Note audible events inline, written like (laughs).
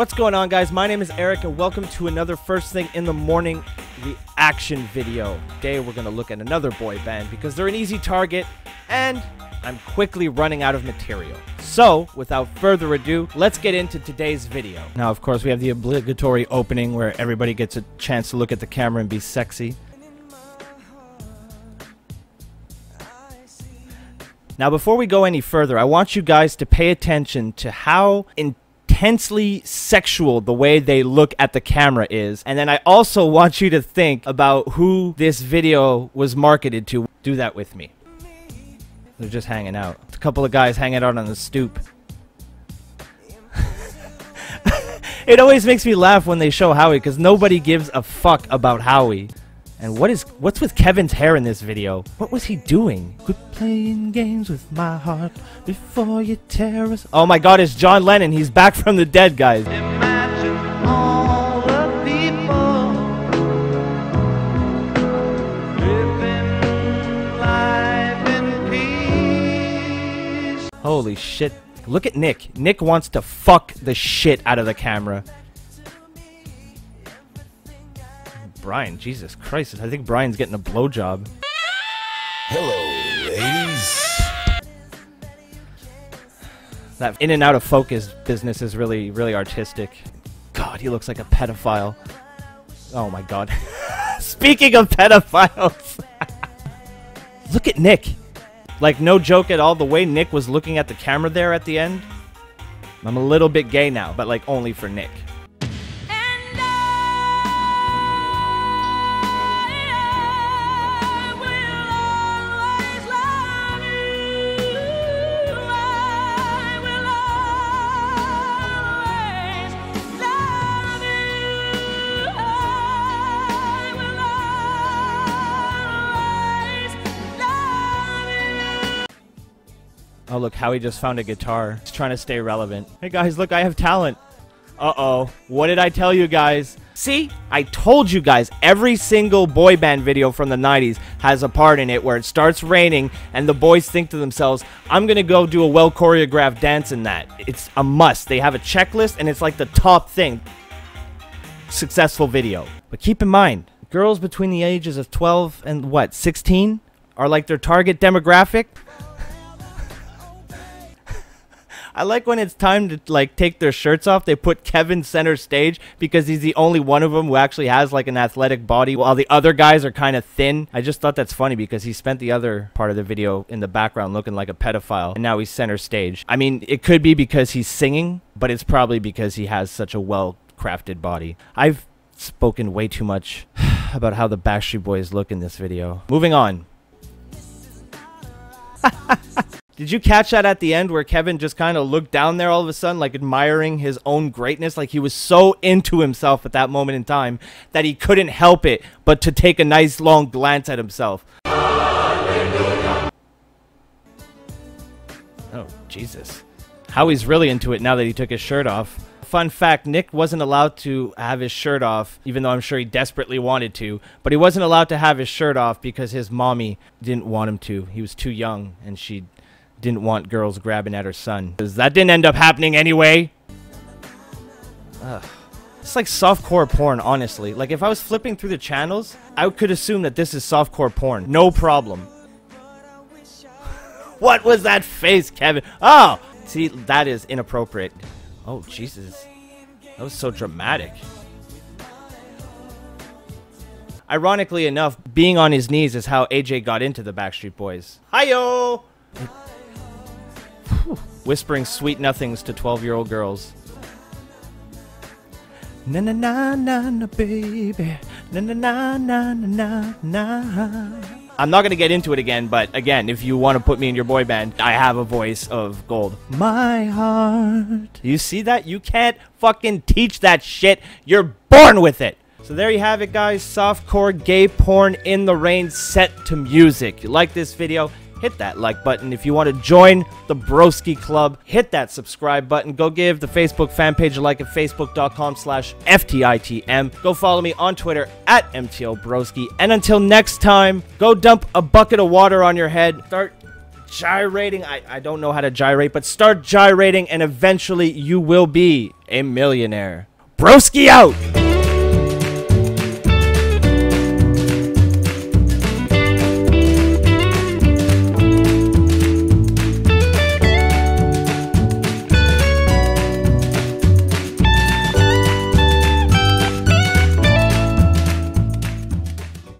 What's going on, guys? My name is Eric, and welcome to another First Thing in the Morning reaction video. Today, we're going to look at another boy band because they're an easy target, and I'm quickly running out of material. So, without further ado, let's get into today's video. Now, of course, we have the obligatory opening where everybody gets a chance to look at the camera and be sexy. Now, before we go any further, I want you guys to pay attention to how intensely sexual the way they look at the camera is. And then I also (laughs) want you to think about who this video was marketed to. Do that with me. They're just hanging out. It's a couple of guys hanging out on the stoop. (laughs) it always makes me laugh when they show Howie because nobody gives a fuck about Howie. And what is what's with Kevin's hair in this video? What was he doing? Quit playing games with my heart before you tear us. Oh my god, it's John Lennon. He's back from the dead, guys. Holy shit. Look at Nick. Nick wants to fuck the shit out of the camera. Brian, Jesus Christ. I think Brian's getting a blowjob. Hello, ladies. That in and out of focus business is really, really artistic. God, he looks like a pedophile. Oh my god. (laughs) Speaking of pedophiles. (laughs) Look at Nick. Like, no joke at all, the way Nick was looking at the camera there at the end. I'm a little bit gay now, but like only for Nick. Look, Howie just found a guitar. He's trying to stay relevant. Hey, guys, look, I have talent. Uh-oh. What did I tell you guys? See? I told you guys, every single boy band video from the 90s has a part in it where it starts raining and the boys think to themselves, I'm going to go do a well-choreographed dance in that. It's a must. They have a checklist and it's like the top thing. Successful video. But keep in mind, girls between the ages of 12 and what, 16 are like their target demographic. I like when it's time to like take their shirts off. They put Kevin center stage because he's the only one of them who actually has like an athletic body, while the other guys are kind of thin. I just thought that's funny because he spent the other part of the video in the background looking like a pedophile, and now he's center stage. I mean, it could be because he's singing, but it's probably because he has such a well crafted body. I've spoken way too much (sighs) about how the Backstreet Boys look in this video. Moving on. (laughs) Did you catch that at the end where Kevin just kind of looked down there all of a sudden, like admiring his own greatness? Like he was so into himself at that moment in time that he couldn't help it but to take a nice long glance at himself. Oh, Jesus. Howie's really into it now that he took his shirt off. Fun fact Nick wasn't allowed to have his shirt off, even though I'm sure he desperately wanted to. But he wasn't allowed to have his shirt off because his mommy didn't want him to. He was too young and she didn't want girls grabbing at her son. Because that didn't end up happening anyway. Ugh. It's like softcore porn, honestly. Like, if I was flipping through the channels, I could assume that this is softcore porn. No problem. (laughs) what was that face, Kevin? Oh! See, that is inappropriate. Oh, Jesus. That was so dramatic. Ironically enough, being on his knees is how AJ got into the Backstreet Boys. Hi-yo! Whispering sweet nothings to 12 year old girls. Na na na na na baby. Na na na na na na. I'm not going to get into it again, but again, if you want to put me in your boy band, I have a voice of gold. My heart. You see that? You can't fucking teach that shit. You're born with it. So there you have it, guys. Softcore gay porn in the rain set to music. You like this video? Hit that like button. If you want to join the Broski Club, hit that subscribe button. Go give the Facebook fan page a like at facebook.com slash FTITM. Go follow me on Twitter at MTL Broski. And until next time, go dump a bucket of water on your head. Start gyrating. I, I don't know how to gyrate, but start gyrating and eventually you will be a millionaire. Broski out!